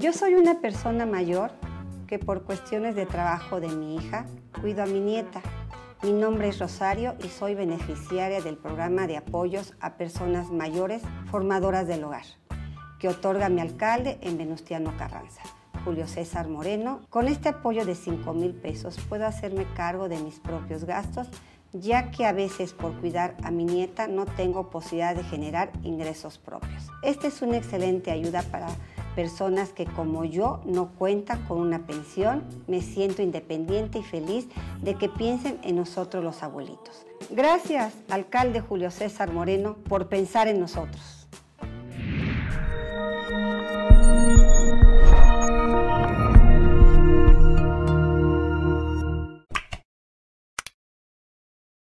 Yo soy una persona mayor que por cuestiones de trabajo de mi hija cuido a mi nieta. Mi nombre es Rosario y soy beneficiaria del programa de apoyos a personas mayores formadoras del hogar que otorga mi alcalde en Venustiano Carranza. Julio César Moreno. Con este apoyo de 5 mil pesos puedo hacerme cargo de mis propios gastos, ya que a veces por cuidar a mi nieta no tengo posibilidad de generar ingresos propios. Esta es una excelente ayuda para personas que como yo no cuentan con una pensión. Me siento independiente y feliz de que piensen en nosotros los abuelitos. Gracias, alcalde Julio César Moreno, por pensar en nosotros.